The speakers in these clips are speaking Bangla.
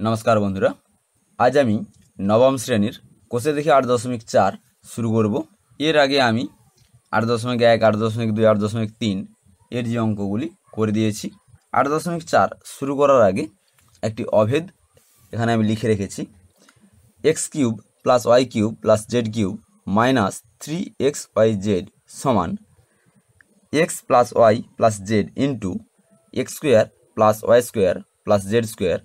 নমস্কার বন্ধুরা। আজ আমি নবম শ্রেণির কোষে দেখে আট দশমিক চার শুরু করব। এর আগে আমি আট দশমিক এক, আট দশমিক দুই, আট দশমিক তিন এর যে অঙ্কগুলি করে দিয়েছি, আট দশমিক চার শুরু করার আগে একটি অভেদ এখানে আমি লিখে রেখেছি। X cube plus y cube plus z cube minus three x y z সমান x plus y plus z into x square plus y square plus z square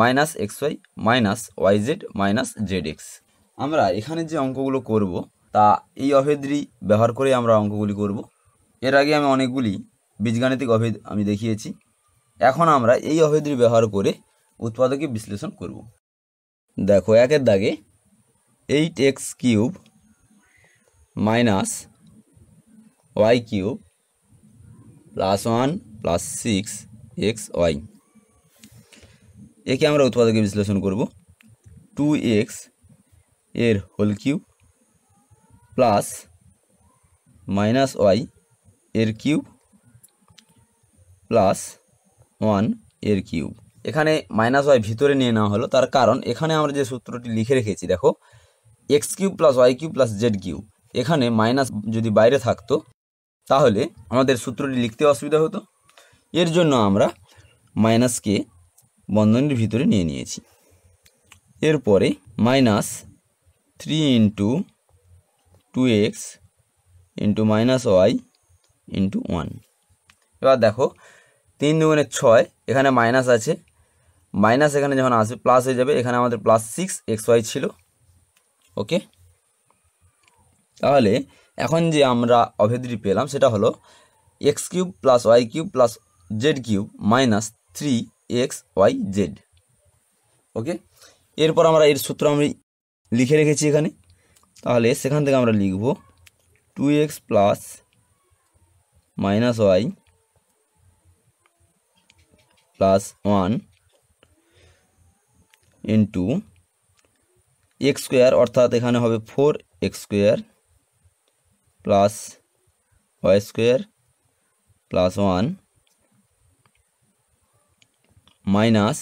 minus x y minus y z minus z x আমরা এখানে যে অঙ্কগুলো করব, তা এই অভেদটি ব্যবহার করে আমরা অঙ্কগুলি করব। এর আগে আমি অনেকগুলি বীজগাণিতিক অভেদ আমি দেখিয়েছি। এখন আমরা এই অভেদটি ব্যবহার করে উৎপাদকে বিশ্লেষণ করব। দেখো, একের দাগে eight x cube minus y cube plus one plus six x y একে আমরা উৎপাদকে বিশ্লেষণ করব। টু এক্সের whole cube plus minus y এর কিউব প্লাস ওয়ানের কিউব এখানে মাইনাস ওয়াই ভিতরে নিয়ে নেওয়া হলো, তার কারণ এখানে আমরা যে সূত্রটি লিখে রেখেছি, দেখো x cube plus y cube plus z cube এখানে মাইনাস যদি বাইরে থাকতো, তাহলে আমাদের সূত্রটি লিখতে অসুবিধা হতো। এর জন্য আমরা মাইনাসকে বন্ধনীর ভিতরে নিয়ে নিয়েছি। এরপরে minus three into two x into minus y into one এবার দেখো, তিন দুগুণে ছয়, এখানে মাইনাস আছে। মাইনাস এখানে যখন আসবে প্লাস হয়ে যাবে, এখানে আমাদের প্লাস সিক্স এক্স ওয়াই ছিল। ওকে তাহলে এখন যে আমরা অভেদটি পেলাম, সেটা হলো x cube plus y cube plus z cube minus three x y z okay এরপর আমরা এর সূত্র আমি লিখে রেখেছি এখানে। তাহলে সেখান থেকে আমরা লিখব two x plus minus y plus one into x square অর্থাৎ এখানে হবে four x square plus y square plus one minus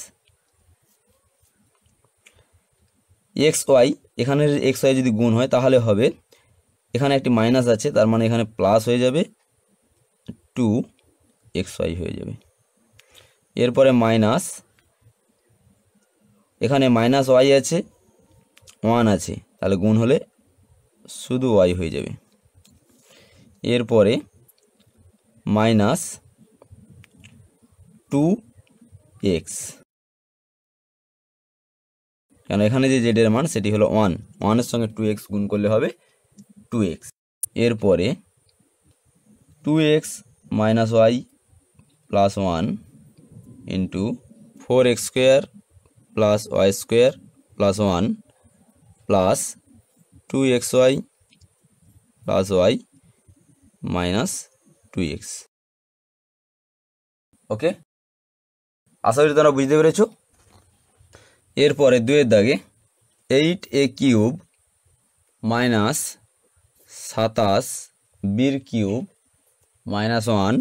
x y এখানে এক্স ওয়াই যদি গুণ হয় তাহলে হবে, এখানে একটি মাইনাস আছে, তার মানে এখানে প্লাস হয়ে যাবে টু এক্স ওয়াই হয়ে যাবে। এরপরে মাইনাস, এখানে মাইনাস ওয়াই আছে, ওয়ান আছে, তাহলে গুণ হলে শুধু ওয়াই হয়ে যাবে। এরপরে মাইনাস টু এক্স কেন এখানে যে জেডের মান, সেটি হলো ওয়ান ওয়ানের সঙ্গে টু এক্স গুণ করলে হবে টু এক্স এরপরে two x minus y plus one into four x square plus y square plus one plus two x y plus y minus two x okay আশা করি তোমরা বুঝতে পেরেছ? এরপরে দুয়ের দাগে এইট এ কিউব মাইনাস সাতাশ বির কিউব মাইনাস ওয়ান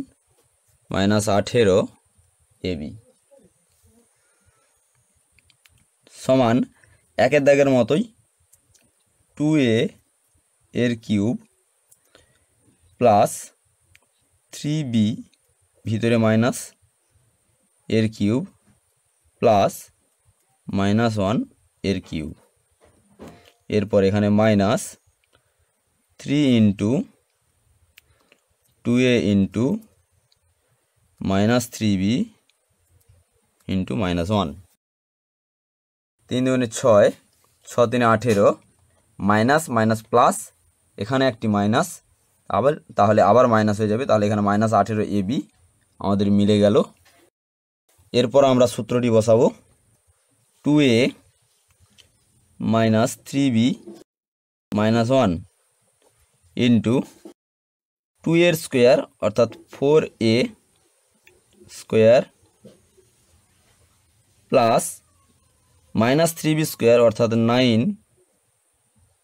মাইনাস আঠেরো এবি সমান একের দাগের মতোই টু এ এর কিউব প্লাস থ্রি বি ভিতরে মাইনাস এর কিউব প্লাস মাইনাস ওয়ানের কিউব। এরপর এখানে minus three into two a into minus three b into minus one. তিন দুগুণে ছয় ছ তিনে আঠেরো, মাইনাস মাইনাস প্লাস এখানে একটি মাইনাস, আবার তাহলে আবার মাইনাস হয়ে যাবে, তাহলে এখানে মাইনাস আঠেরো এ বি আমাদের মিলে গেল। এরপর আমরা সূত্রটি বসাবো। Two a minus three b minus one into two এর স্কোয়ার অর্থাৎ four a square plus minus three b square অর্থাৎ nine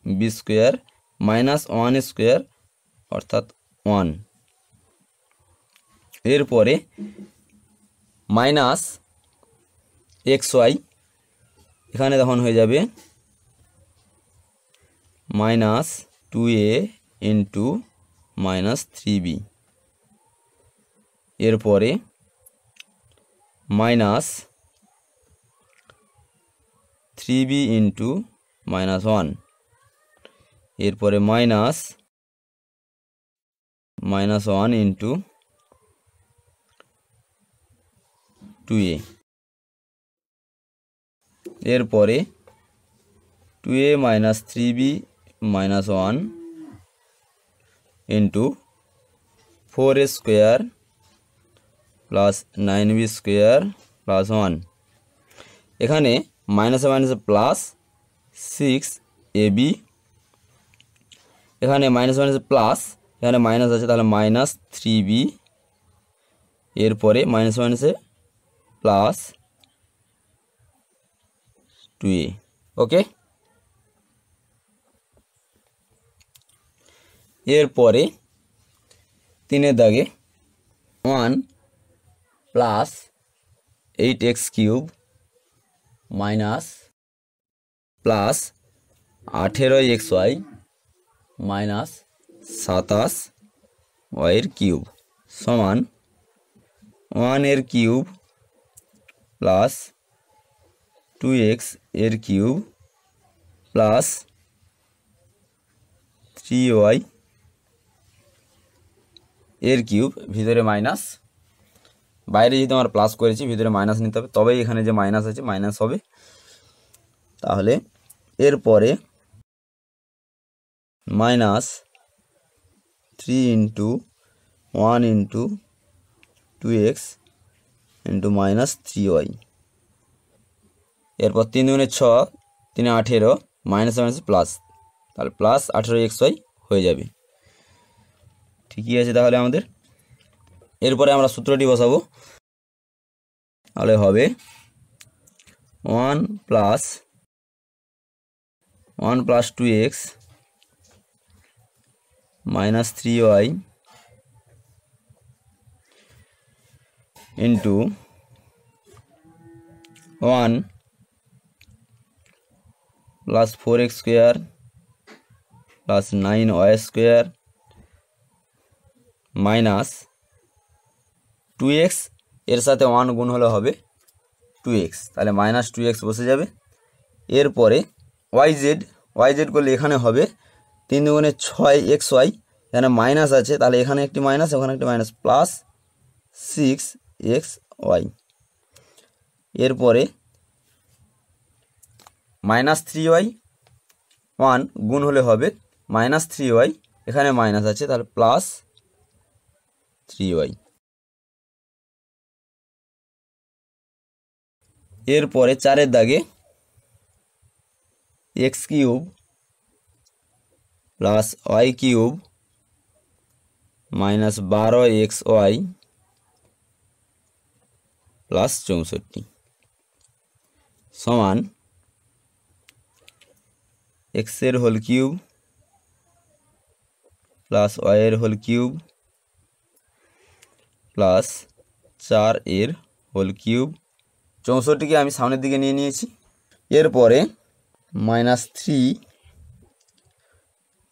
b square minus one square অর্থাৎ ওয়ান এরপরে মাইনাস এক্স ওয়াই এখানে তখন হয়ে যাবে minus two a into minus three b. এরপরে minus three b into minus one. এরপরে minus minus one into two a. এরপরে two a minus three b minus one into four a square plus nine b square plus one. এখানে মাইনাসে মাইনাসে প্লাস সিক্স এ বি। এখানে মাইনাস মাইনাসে প্লাস, এখানে মাইনাস আছে তাহলে মাইনাস থ্রি বি। এরপরে মাইনাস মাইনাসে প্লাস টু এ, ওকে? এরপরে তিনের দাগে one plus eight x cube minus plus আঠেরো এক্স ওয়াই মাইনাস সাতাশ ওয়াইয়ের কিউব সমান ওয়ানের কিউব প্লাস টু এক্সের কিউব প্লাস থ্রি ওয়াই এর কিউব ভিতরে মাইনাস। বাইরে যেহেতু আমরা প্লাস করেছি, ভিতরে মাইনাস নিতে হবে, তবেই এখানে যে মাইনাস আছে, মাইনাস হবে। তাহলে এরপরে minus three into one into two x into minus three y. এরপর তিন দুগুণে ছ তিনে আঠেরো, মাইনাস মাইনাস প্লাস। তাহলে প্লাস আঠেরো এক্স ওয়াই হয়ে যাবে। ঠিকই আছে তাহলে আমাদের। এরপরে আমরা সূত্রটি বসাবো। তাহলে হবে one plus one plus two x minus three y into one plus four x square plus nine y square minus two এক্সের সাথে ওয়ান গুণ হলে হবে টু এক্স তাহলে মাইনাস টু এক্স বসে যাবে। এরপরে ওয়াই জেড ওয়াই জেড করলে এখানে হবে তিন দুগুণে ছয় এক্স ওয়াই এখানে মাইনাস আছে, তাহলে এখানে একটি মাইনাস ওখানে একটি minus plus six x y. এরপরে মাইনাস থ্রি ওয়াই, ওয়ান গুণ হলে হবে মাইনাস থ্রি ওয়াই, এখানে মাইনাস আছে, তাহলে প্লাস থ্রি ওয়াই। এরপরে চারের দাগে x cube plus y cube minus বারো এক্স ওয়াই প্লাস চৌষট্টি। সমান এক্সের হোল কিউব প্লাস ওয়াইয়ের হোল কিউব প্লাস চার এর হোল কিউব। চৌষট্টিকে আমি সামনের দিকে নিয়ে নিয়েছি। এরপরে minus three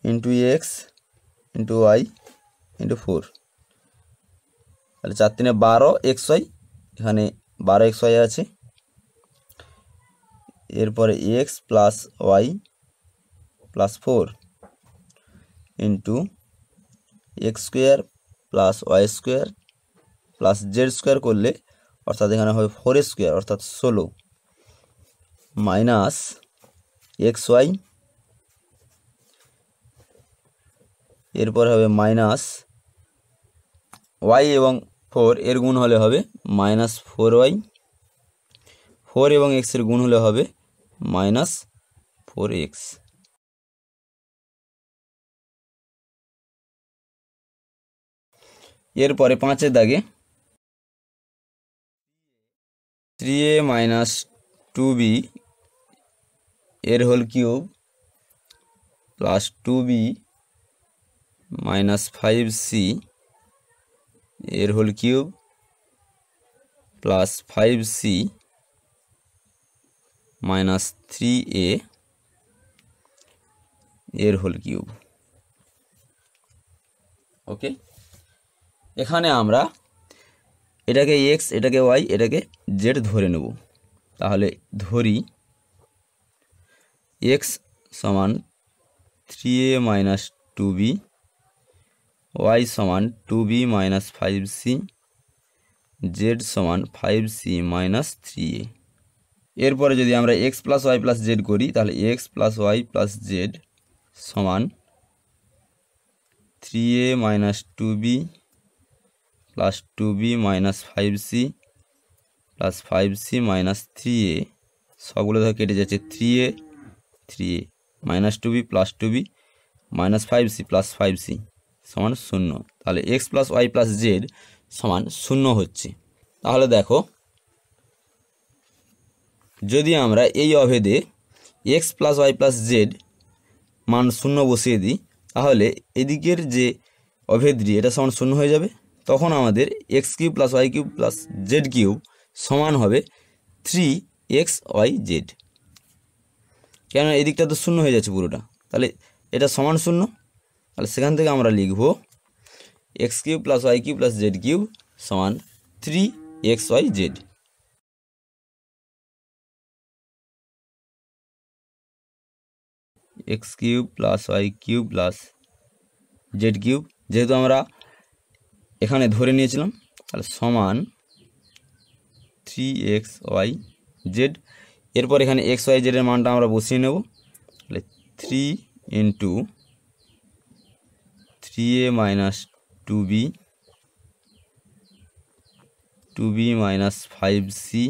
into x into y into four. তাহলে চার তিনে বারো, এক্স ওয়াই এখানে বারো এক্স ওয়াই আছে। এরপরে x plus y plus four into x square plus y square plus z square করলে অর্থাৎ এখানে হবে ফোর স্কোয়ার, অর্থাৎ ষোলো মাইনাস এক্স ওয়াই। এরপর হবে মাইনাস ওয়াই এবং ফোর এর গুণ হলে হবে মাইনাস ফোর ওয়াই। ফোর এবং এক্সের গুণ হলে হবে মাইনাস ফোর এক্স। এরপরে পাঁচের দাগে three a minus two b এর whole cube plus two b minus five c এর whole cube plus five c minus three a এর হোল কিউব। ওকে? এখানে আমরা এটাকে এক্স, এটাকে ওয়াই, এটাকে জেড ধরে নেব। তাহলে ধরি এক্স সমান three a minus two b y সমান two b minus five c, z সমান five c minus three a. এরপরে যদি আমরা x plus y plus z করি, তাহলে x plus y plus z সমান three a minus two b plus two b minus five c plus five c minus three a. সবগুলো ধর কেটে যাচ্ছে three a three a minus two b plus two b minus five c plus five c. সমান শূন্য। তাহলে x plus y plus z সমান শূন্য হচ্ছে। তাহলে দেখো, যদি আমরা এই অভেদে x plus y plus z মান শূন্য বসিয়ে দিই, তাহলে এদিকের যে অভেদটি এটা সমান শূন্য হয়ে যাবে। তখন আমাদের x cube plus y cube plus z cube সমান হবে থ্রি এক্স ওয়াই জেড কেন এদিকটা তো শূন্য হয়ে যাচ্ছে পুরোটা। তাহলে এটা সমান শূন্য। তাহলে সেখান থেকে আমরা লিখব x cube plus y cube plus z cube সমান three x y z x cube plus y cube plus z cube, যেহেতু আমরা এখানে ধরে নিয়েছিলাম, তাহলে সমান থ্রি এক্স ওয়াই জেড এরপর এখানে এক্স ওয়াই জেডের মানটা আমরা বসিয়ে নেব, তাহলে three into three a minus two b two b minus five c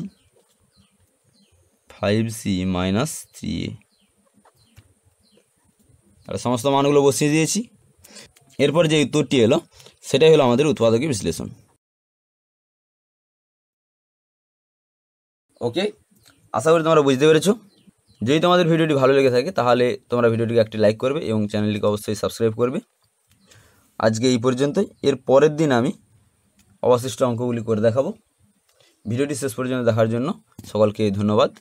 five c minus three a আর সমস্ত মানগুলো বসিয়ে দিয়েছি। এরপর যে উত্তরটি এলো, সেটাই হলো আমাদের উৎপাদকীয় বিশ্লেষণ। ওকে, আশা করি তোমরা বুঝতে পেরেছ। যদি তোমাদের ভিডিওটি ভালো লেগে থাকে, তাহলে তোমরা ভিডিওটিকে একটি লাইক করবে এবং চ্যানেলটিকে অবশ্যই সাবস্ক্রাইব করবে। আজকে এই পর্যন্তই। এর পরের দিন আমি অবশিষ্ট অঙ্কগুলি করে দেখাবো। ভিডিওটি শেষ পর্যন্ত দেখার জন্য সকলকে ধন্যবাদ।